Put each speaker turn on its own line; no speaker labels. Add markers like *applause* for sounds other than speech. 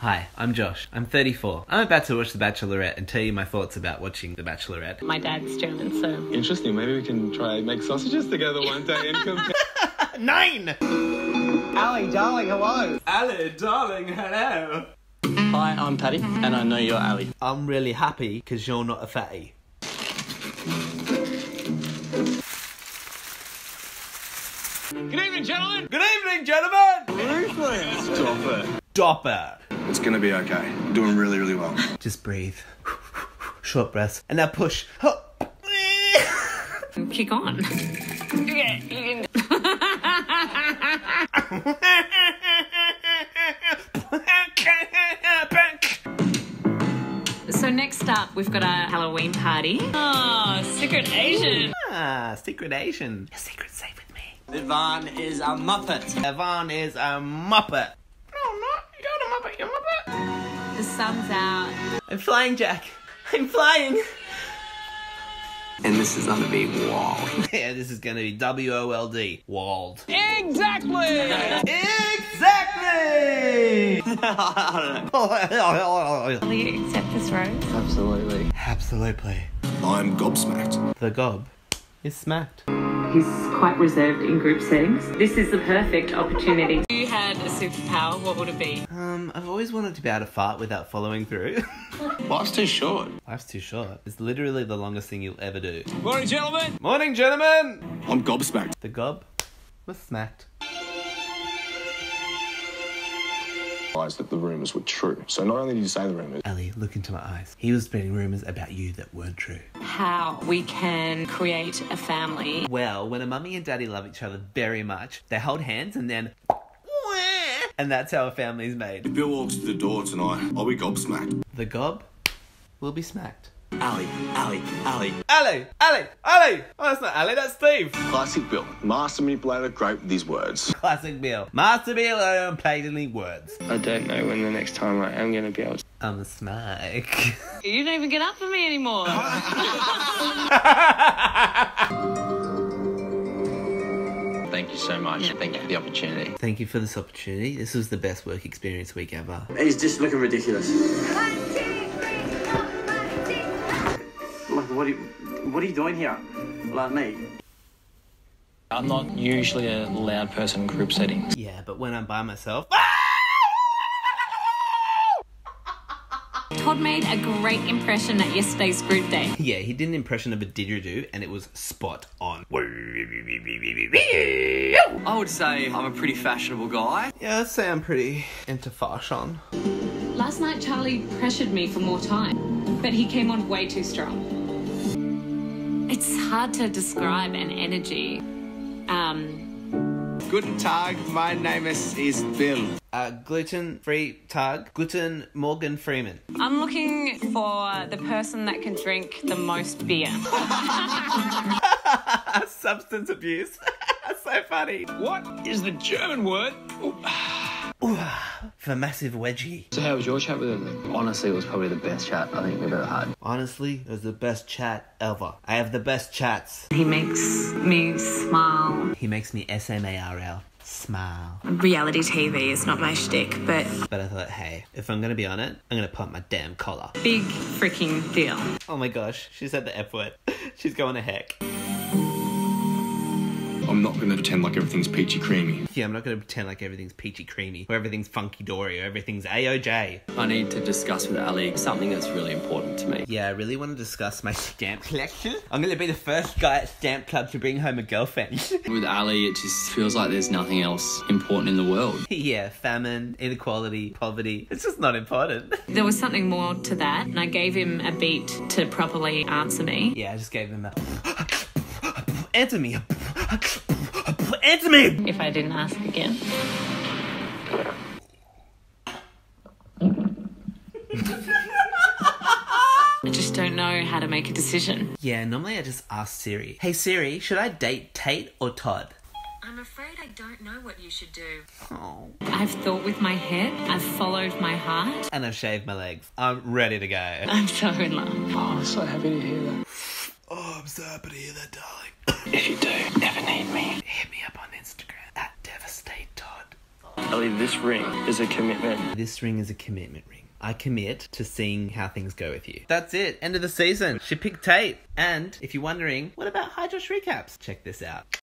Hi, I'm Josh. I'm 34. I'm about to watch The Bachelorette and tell you my thoughts about watching The Bachelorette.
My dad's German, so
Interesting. Maybe we can try make sausages together one day and *laughs* compare.
Nine!
Ali, darling, hello.
Ali, darling, hello.
Hi, I'm Paddy, and I know you're Ali.
I'm really happy because you're not a fatty.
Good evening, gentlemen.
Good evening, gentlemen!
Stop it.
Dopper.
It's gonna be okay. You're doing really, really well.
Just breathe. Short breaths. And now push. Huh.
kick on. So next up, we've got our Halloween party. Oh, secret Asian.
ah, secret Asian. Your secret's safe with me.
Vidvan is a Muppet.
Evan is a Muppet.
Sun's out.
I'm flying, Jack. I'm flying.
And this is gonna be wild. *laughs*
yeah, this is gonna be W O L D. Walled.
Exactly.
Exactly! *laughs*
Will you accept this rose?
Absolutely.
Absolutely.
I'm gobsmacked.
The gob is smacked.
He's quite reserved in group settings. This is the perfect opportunity. If you had a superpower, what would it be?
Um, I've always wanted to be able to fart without following through. *laughs*
Life's too short.
Life's too short. It's literally the longest thing you'll ever do.
Morning, gentlemen.
Morning, gentlemen!
I'm gobsmacked.
The gob was smacked.
Realised that the rumours were true. So not only did you say the rumours,
Ellie, look into my eyes. He was spreading rumours about you that weren't true.
How we can create a family.
Well, when a mummy and daddy love each other very much, they hold hands and then. And that's how a family's made.
if Bill walks to the door tonight, I'll be gobsmacked.
The gob will be smacked.
Ali, Ali, Ali.
Ali! Ali! Ali! Oh, that's not Ali, that's Steve!
Classic Bill. Master manipulator, great with his words.
Classic Bill. Master manipulator and blatantly words.
I don't know when the next time I am going to be able to.
I'm a smack. *laughs*
You don't even get up for me anymore. *laughs*
Thank you so much. Thank you for the opportunity.
Thank you for this opportunity. This was the best work experience week ever.
He's just looking ridiculous. Like, what are you, what are you doing here? Like me?
I'm not usually a loud person in group settings.
Yeah, but when I'm by myself. *laughs*
Todd made a great impression at yesterday's group day.
Yeah, he did an impression of a didgeridoo and it was spot on.
I would say I'm a pretty fashionable guy.
Yeah, I'd say I'm pretty into fashion.
Last night, Charlie pressured me for more time, but he came on way too strong. It's hard to describe an energy. Um,
Guten Tag. My name is, is Bill.
Uh, gluten free tug. Gluten Morgan Freeman.
I'm looking for the person that can drink the most beer. *laughs*
Substance abuse. *laughs* so funny.
What is the German word? *sighs*
For massive wedgie.
So, how was your chat with him?
Honestly, it was probably the best chat I think we've ever had.
Honestly, it was the best chat ever. I have the best chats.
He makes me smile.
He makes me S M A R L. Smile.
reality TV is not my shtick, but
But I thought, hey, if I'm gonna be on it, I'm gonna pump my damn collar.
Big freaking deal.
Oh my gosh, she said the F word. *laughs* She's going to heck.
I'm not gonna pretend like everything's peachy creamy.
Yeah, I'm not gonna pretend like everything's peachy creamy, or everything's funky dory, or everything's AOJ.
I need to discuss with Ali something that's really important to me.
Yeah, I really want to discuss my stamp collection. I'm gonna be the first guy at Stamp Club to bring home a girlfriend. *laughs*
With Ali, it just feels like there's nothing else important in the world.
yeah, famine, inequality, poverty. It's just not important. *laughs*
There was something more to that, and I gave him a beat to properly answer me.
yeah, I just gave him a. *gasps* Answer me! *laughs* Answer me!
If I didn't ask again. *laughs* I just don't know how to make a decision.
Yeah, normally I just ask Siri. Hey Siri, should I date Taite or Todd?
I'm afraid I don't know what you should do.
Oh.
I've thought with my head, I've followed my heart.
And I've shaved my legs. I'm ready to go. *laughs*
I'm so in love.
Oh, I'm so happy to hear that. *sighs*
Oh, I'm so happy to hear that, darling.
If you do *laughs* ever need me,
Hit me up on Instagram at Devastate Todd.
Ellie, this ring is a commitment.
This ring is a commitment ring. I commit to seeing how things go with you. That's it. End of the season. She picked Taite. And if you're wondering, what about Hi Josh recaps? Check this out.